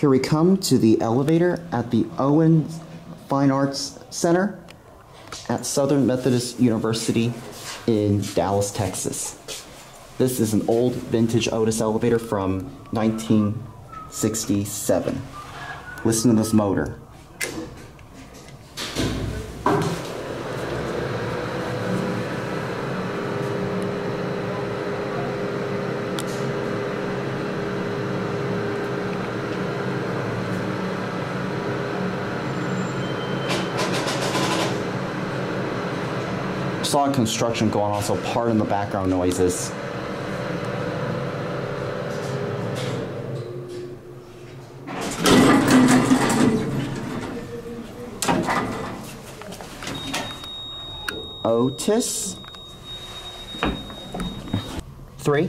Here we come to the elevator at the Owen Fine Arts Center at Southern Methodist University in Dallas, Texas. This is an old vintage Otis elevator from 1967. Listen to this motor. There's a construction going on, so pardon the background noises. Otis. Three.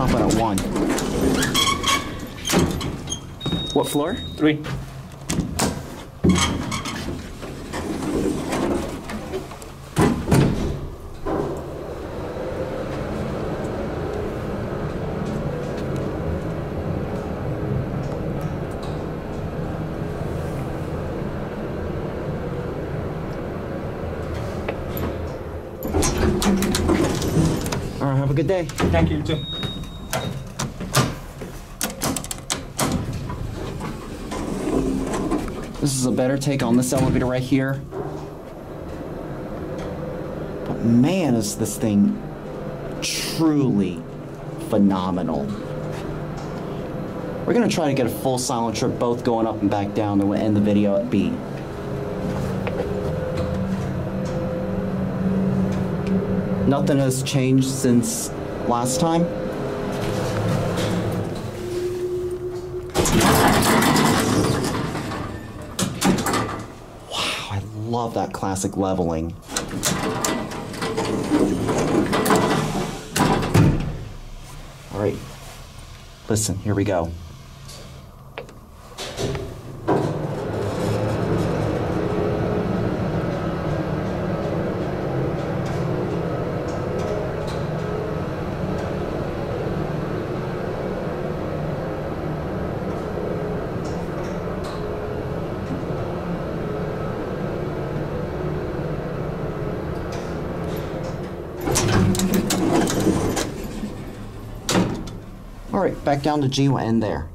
Stopping at one. What floor? Three. All right, have a good day. Thank you, you too. This is a better take on this elevator right here. But man, is this thing truly phenomenal. We're gonna try to get a full silent trip, both going up and back down, then we'll end the video at B. Nothing has changed since last time. Love that classic leveling. All right, listen, here we go. All right, back down to G, we'll there.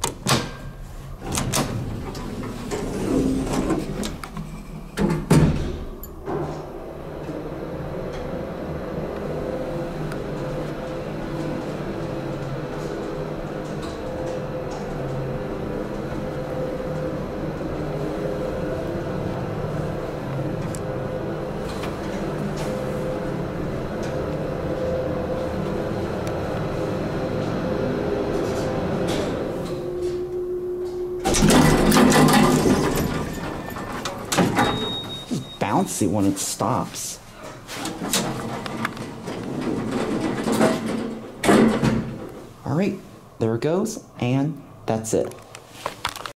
Bouncy when it stops. All right, there it goes, and that's it.